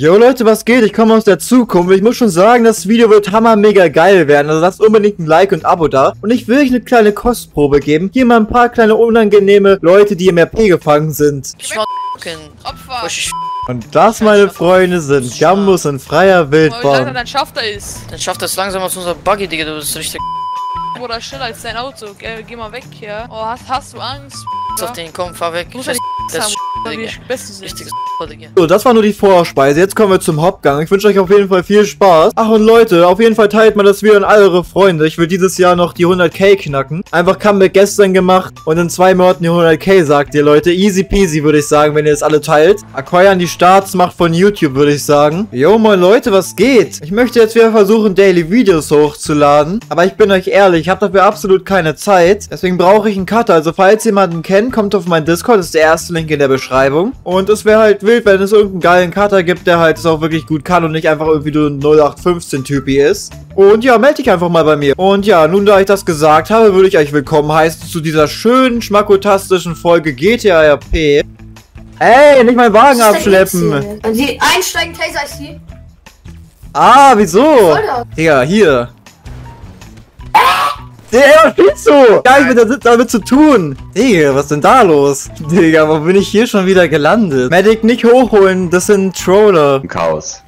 Yo Leute, was geht? Ich komme aus der Zukunft. Ich muss schon sagen, das Video wird hammer mega geil werden. Also lasst unbedingt ein Like und Abo da. Und ich will euch eine kleine Kostprobe geben. Hier mal ein paar kleine unangenehme Leute, die im RP gefangen sind. Ich war fucking Opfer. Und das, meine Freunde, sind Gambus und freier Wildbahn. dein Schafter ist. Dann schafft das langsam aus unserer Buggy, Digga. Du bist richtig Oder schneller als dein Auto. Geh, geh mal weg hier. Oh, hast, hast du Angst? auf den. Komm, fahr weg. Du musst Das. Richtiges. So, das war nur die Vorspeise. Jetzt kommen wir zum Hauptgang. Ich wünsche euch auf jeden Fall viel Spaß. Ach und Leute, auf jeden Fall teilt mal das Video an all eure Freunde. Ich will dieses Jahr noch die 100k knacken. Einfach Comeback gestern gemacht und in zwei Monaten die 100k, sagt ihr Leute. Easy peasy, würde ich sagen, wenn ihr es alle teilt. Acquiren die Staatsmacht von YouTube, würde ich sagen. Jo, moin Leute, was geht? Ich möchte jetzt wieder versuchen, Daily Videos hochzuladen. Aber ich bin euch ehrlich, ich habe dafür absolut keine Zeit. Deswegen brauche ich einen Cutter. Also falls jemanden kennt, kommt auf meinen Discord. Das ist der erste Link in der Beschreibung. Und es wäre halt wild, wenn es irgendeinen geilen Cutter gibt, der halt es auch wirklich gut kann und nicht einfach irgendwie nur ein 0815-Typi ist. Und ja, melde dich einfach mal bei mir. Und ja, nun da ich das gesagt habe, würde ich euch willkommen heißen zu dieser schönen, schmackotastischen Folge GTA RP. Ey, nicht meinen Wagen abschleppen. hier? Sie einsteigen, Taser ist sie. Ah, wieso? Digga, hier. Digga, was willst du? Gar nicht mit damit, damit zu tun. Digga, was ist denn da los? Digga, wo bin ich hier schon wieder gelandet? Medic nicht hochholen, das sind Troller. Chaos.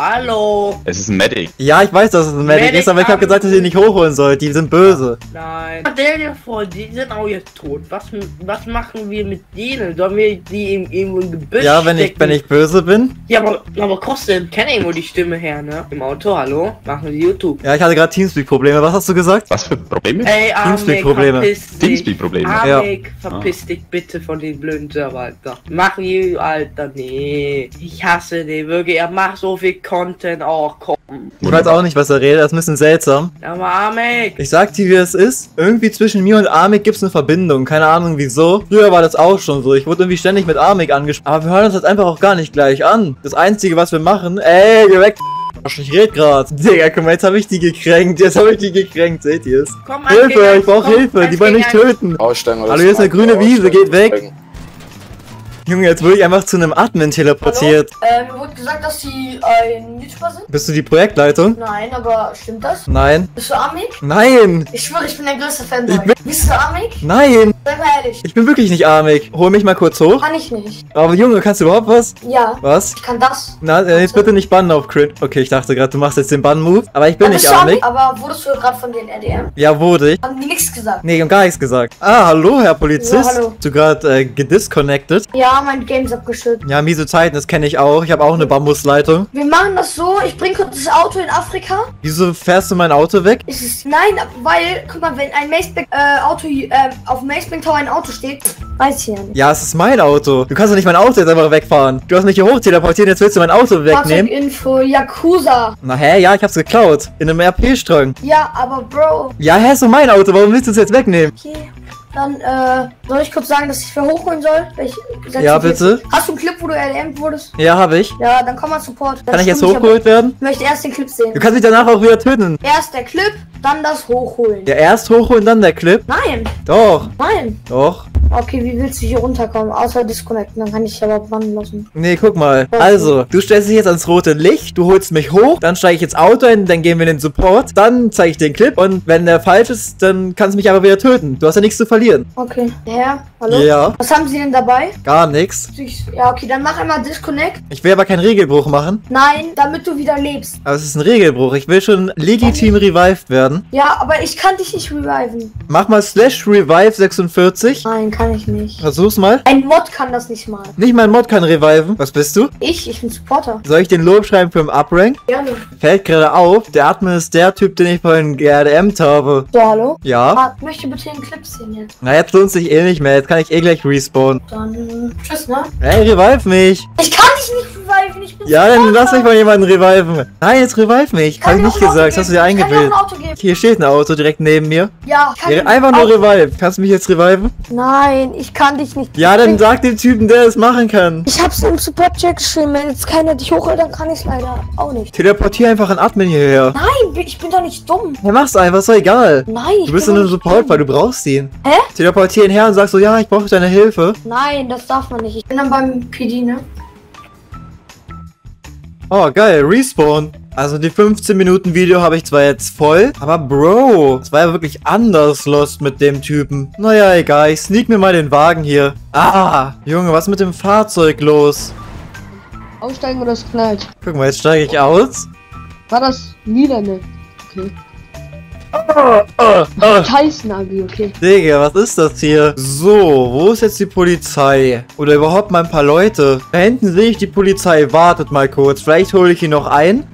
Hallo. Es ist ein Medic. Ja, ich weiß, dass es ein Medic, Medic ist, aber ich habe gesagt, dass ihr nicht hochholen sollt. Die sind böse. Nein. Stell dir vor, die sind auch jetzt tot. Was, was machen wir mit denen? Sollen wir die im, irgendwo im Gebüsch Ja, wenn ich, wenn ich böse bin. Ja, aber, aber Kostet kennt irgendwo die Stimme her, ne? Im Auto, hallo? Machen wir YouTube. Ja, ich hatte gerade Teamspeak-Probleme. Was hast du gesagt? Was für Probleme? Ey, Teamspeak-Probleme. verpiss dich. Teamspeak-Probleme. Amek, verpiss dich bitte von den blöden Server, Alter. Mach you, Alter, nee. Ich hasse den, wirklich. Er macht so viel Content auch, komm. Ich weiß auch nicht, was er redet. Das ist ein bisschen seltsam. Aber Amek. Ich sag dir, wie es ist. Irgendwie zwischen mir und Amik gibt's eine Verbindung. Keine Ahnung wieso. Früher war das auch schon so. Ich wurde irgendwie ständig mit Amik angesprochen. Aber wir hören uns das einfach auch gar nicht gleich an. Das Einzige, was wir machen. Ey, geh weg. Ich red grad. Digga, guck mal, jetzt habe ich die gekränkt. Jetzt habe ich die gekränkt. Seht ihr es? Komm, Hilfe, ich brauche komm, Hilfe. Die wollen eins. töten. Aussteigen oder Hallo, hier ist eine grüne Wiese. Geht weg. Junge, jetzt wurde ich einfach zu einem Admin teleportiert. Äh, mir wurde gesagt, dass sie ein YouTuber sind. Bist du die Projektleitung? Nein, aber stimmt das? Nein. Bist du Amik? Nein. Ich schwöre, ich bin der größte Fanboy. Ich bin- Bist du Amik? Nein. Sei mal ehrlich. Ich bin wirklich nicht Amik. Hol mich mal kurz hoch. Kann ich nicht. Aber Junge, kannst du überhaupt was? Ja, Was? ich kann das. Na, äh, jetzt bitte nicht bannen auf Crit. Okay, ich dachte gerade, du machst jetzt den Bann-Move. Aber ich bin Ja, nicht Amik. Aber wurdest du gerade von den RDM? Ja, wurde ich. Haben die nichts gesagt? Nee, und gar nichts gesagt. Ah, hallo, Herr Polizist. Ja, hallo. Bist du gerade äh, gedisconnected? Ja, mein Game ist abgeschüttet. Ja, miese Zeiten, das kenne ich auch. Ich habe auch eine Bambusleitung. Wir machen das so, ich bringe kurz das Auto in Afrika. Wieso fährst du mein Auto weg? Ist es. Nein, weil, guck mal, wenn ein Macebank äh, Auto äh, auf dem Macebank Tower ein Auto steht, weiß ich ja nicht. Ja, es ist mein Auto. Du kannst doch nicht mein Auto jetzt einfach wegfahren. Du hast mich hier hoch teleportiert, jetzt willst du mein Auto wegnehmen. Fahrzeuginfo, Yakuza. Na hä, ja, ich hab's geklaut. In einem RP-Strang. Ja, aber Bro, Ja, hä, ist doch mein Auto. Warum willst du es jetzt wegnehmen? okay. Dann, äh, soll ich kurz sagen, dass ich für hochholen soll? Welch, Ja, bitte. Hast du einen Clip, wo du LM wurdest? Ja, habe ich. Ja, dann komm mal Support. Dann Kann ich jetzt hochgeholt werden? Ich möchte erst den Clip sehen. Du kannst mich danach auch wieder töten. Erst der Clip, dann das Hochholen. Ja, erst hochholen, dann der Clip. Nein, Doch, nein. doch. Okay, wie willst du hier runterkommen? Außer disconnecten, dann kann ich dich aber bannen lassen. Nee, guck mal. Also, du stellst dich jetzt ans rote Licht, du holst mich hoch, dann steige ich ins Auto ein, dann gehen wir in den Support, dann zeige ich den Clip und wenn der falsch ist, dann kannst du mich aber wieder töten. Du hast ja nichts zu verlieren. Okay. Herr, hallo? Ja, Was haben Sie denn dabei? gar nichts. Ja, okay, dann mach einmal Disconnect. Ich will aber keinen Regelbruch machen. Nein, damit du wieder lebst. Aber es ist ein Regelbruch. Ich will schon legitim revived werden. Ja, aber ich kann dich nicht reviven. Mach mal slash revive 46. Nein, kann ich nicht. Versuch's mal. Ein Mod kann das nicht mal. Nicht mein Mod kann reviven. Was bist du? Ich, ich bin Supporter. Soll ich den Lob schreiben für den Uprank? Gerne. Fällt gerade auf, der Admin ist der Typ, den ich vorhin GRDMt habe. So, hallo? Ja? Ah, ich möchte bitte den Clip sehen jetzt. Na, jetzt lohnt sich eh nicht mehr. Jetzt kann ich eh gleich respawnen. Dann, tschüss, ne? Hey, revive mich. Ich kann dich nicht reviven, ich bin Ja, dann lass mich mal jemanden reviven. Nein, jetzt revive mich. Hab ich nicht gesagt, das hast du dir. Ich kann dir eingebildet. auch ein Auto geben. Hier steht ein Auto direkt neben mir. Ja, ich kann Ja, einfach nur revive. Kannst du mich jetzt reviven? Nein, ich kann dich nicht. Ja, Ich dann sag dem Typen, der es machen kann. Ich hab's im Support-Check geschrieben. Wenn jetzt keiner dich hochhält, dann kann ich's leider auch nicht. Teleportier einfach einen Admin hierher. Nein, ich bin doch nicht dumm. Ja, mach's einfach, ist doch egal. Nein, ich Du bist in einem Support, weil du brauchst ihn. Hä? Teleportier ihn her und sag so, ja, ich brauche deine Hilfe. Nein, das darf man nicht. Ich bin dann beim PD, ne? Oh, geil, Respawn. Also die 15 Minuten Video habe ich zwar jetzt voll, aber Bro, es war ja wirklich anders Lost mit dem Typen. Naja, egal, ich sneak mir mal den Wagen hier. Ah, Junge, was ist mit dem Fahrzeug los? Aussteigen oder es knallt. Guck mal, jetzt steige ich aus. War das Lilane? Okay. Tyson Abi, okay. Digga, was ist das hier? So, wo ist jetzt die Polizei? Oder überhaupt mal ein paar Leute? Da hinten sehe ich die Polizei. Wartet mal kurz. Vielleicht hole ich ihn noch ein.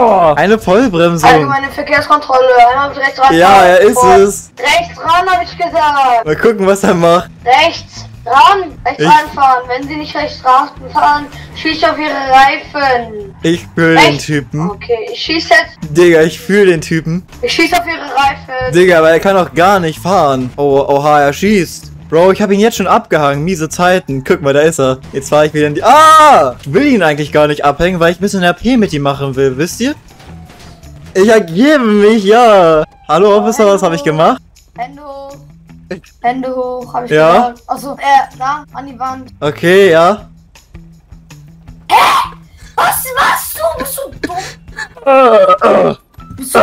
Oh, eine Vollbremsung. Allgemeine Verkehrskontrolle. Einmal rechts ran. Ja, er ist Vor- es. Rechts ran, habe ich gesagt. Mal gucken, was er macht. Rechts ran. Rechts Ich- ranfahren. Wenn Sie nicht rechts ranfahren, schießt auf Ihre Reifen. Ich fühle den. Typen. Okay, ich schieß jetzt. Digga, ich fühle den Typen. Ich schieß auf Ihre Reifen. Digga, aber er kann doch gar nicht fahren. Oh, oha, er schießt. Bro, ich habe ihn jetzt schon abgehangen. Miese Zeiten. Guck mal, da ist er. Jetzt fahre ich wieder in die... Ah! Ich will ihn eigentlich gar nicht abhängen, weil ich ein bisschen RP mit ihm machen will. Wisst ihr? Ich ergebe mich, ja. Hallo, Officer, was habe ich gemacht? Hände hoch. Hände hoch, habe ich Ja? gesagt. Achso, äh, da, an die Wand. Okay, ja. Bist du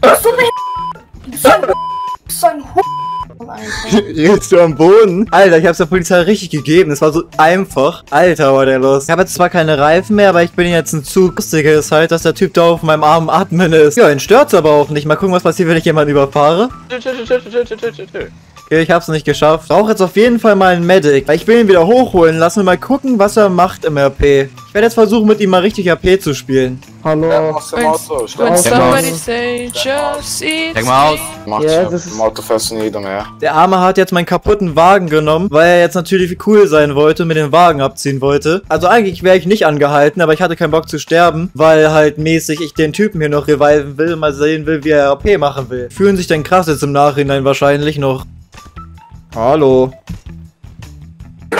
Bist du du ein. Redest du am Boden? Alter, ich hab's der Polizei richtig gegeben. Das war so einfach. Alter, war der los. Ich habe jetzt zwar keine Reifen mehr, aber ich bin jetzt ein Zug. Lustige ist halt, dass der Typ da auf meinem Arm atmen ist. Ja, ihn stört's aber auch nicht. Mal gucken, was passiert, wenn ich jemanden überfahre. Okay, ich hab's nicht geschafft. Brauche jetzt auf jeden Fall mal einen Medic. Weil ich will ihn wieder hochholen. Lass mir mal gucken, was er macht im RP. Ich werde jetzt versuchen, mit ihm mal richtig RP zu spielen. Hallo. When Aus dem say just eat Steig mal aus. Macht Ja, ja, das ist- im Auto fährst du nie mehr. Der Arme hat jetzt meinen kaputten Wagen genommen, weil er jetzt natürlich cool sein wollte und mir den Wagen abziehen wollte. Also eigentlich wäre ich nicht angehalten, aber ich hatte keinen Bock zu sterben, weil halt mäßig ich den Typen hier noch reviven will und mal sehen will, wie er OP machen will. Fühlen sich denn krass jetzt im Nachhinein wahrscheinlich noch. Hallo.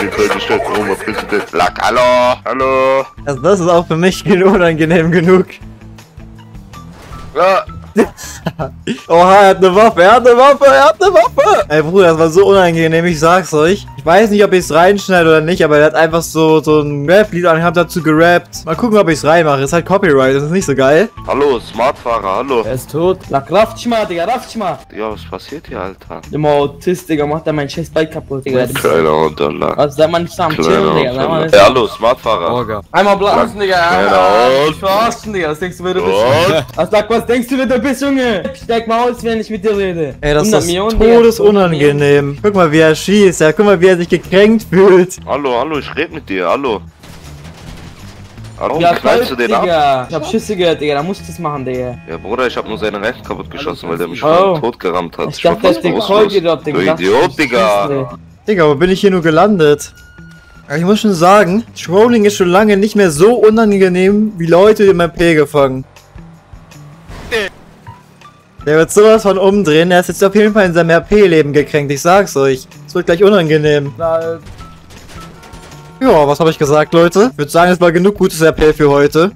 Die willst du denn? Lack, hallo, hallo. Also das ist auch für mich unangenehm genug. Ja, Oha, er hat eine Waffe, er hat eine Waffe, er hat eine Waffe. Ey Bruder, das war so unangenehm, ich sag's euch. Ich weiß nicht, ob ich's reinschneide oder nicht, aber er hat einfach so, so ein Rap-Lied an, ich hab dazu gerappt. Mal gucken, ob ich's reinmache. Ist halt Copyright, das ist nicht so geil. hallo, Smartfahrer, hallo. Er ist tot. La kraft mal, Digga, raft mal. Ja, was passiert hier, Alter? Immer Autist, Digga, macht er mein scheiß Bike kaputt, Digga. Kleiner Unterlack. Was, sei mal nicht so am Chillen, Digga. Unterlack. nicht Ja, hallo, Smartfahrer. Einmal blasen, Digga. Aus. ich verarschen, Digga. Was denkst du, wer du bist? Was, sag, was denkst du, wer du bist, Junge? Steig mal aus, wenn ich mit dir rede. Ey, das 100 ist todesunangenehm. Guck mal, wie er schießt. Ja, guck mal, wie er sich gekränkt fühlt. Hallo, hallo, ich red mit dir, hallo. Warum Ja, knallst du den ab? Digga. Ich hab Schüsse gehört, Digga. Da musst du das machen, Digga. Ja, Bruder, ich hab nur seinen Reifen kaputt geschossen, weil der mich Oh. schon tot gerammt hat. Ich dachte, war das ist den Call bewusstlos. gedroppt, Digga. Du Ich dachte, Idiot, Digga. Digga. Wo bin ich hier nur gelandet? Ich muss schon sagen, Trolling ist schon lange nicht mehr so unangenehm wie Leute im RP gefangen. Der wird sowas von umdrehen, er ist jetzt auf jeden Fall in seinem RP-Leben gekränkt, ich sag's euch. Es wird gleich unangenehm. Ja, was habe ich gesagt, Leute? Ich würde sagen, es war genug gutes RP für heute.